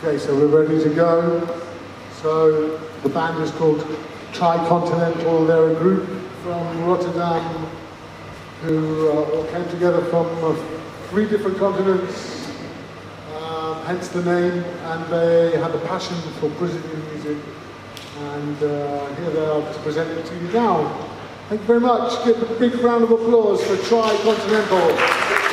Okay, so we're ready to go. So the band is called Tricontinental. They're a group from Rotterdam who uh, came together from uh, three different continents, uh, hence the name, and they had a passion for Brazilian music. And uh, here they are to present it to you now. Thank you very much. Give a big round of applause for Tricontinental.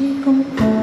como compõe.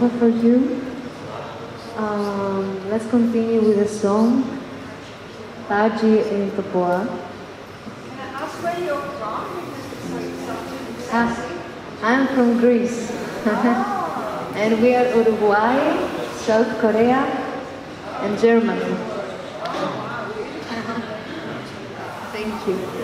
offer for you. Um, let's continue with the song Tarde em Itapuã. Can I ask where you're from? Ah, I'm from Greece. Oh. and we are Uruguay, South Korea, and Germany. Oh, Thank you.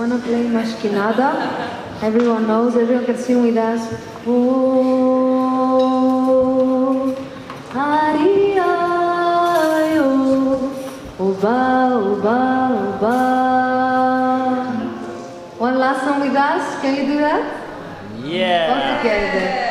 We wanna play Mas Que Nada. Everyone knows, everyone can sing with us. Oh, Ariayo, Oba, Oba, Oba. One last song with us. Can you do that? Yeah. All together.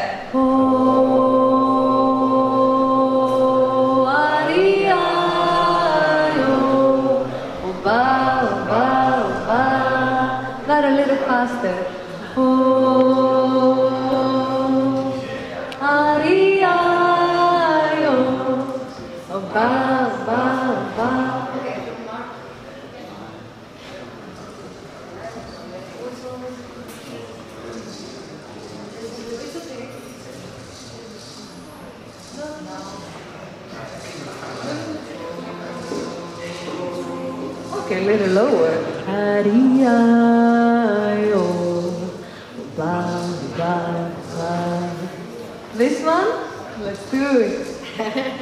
Okay, a little lower. This one? Let's do it.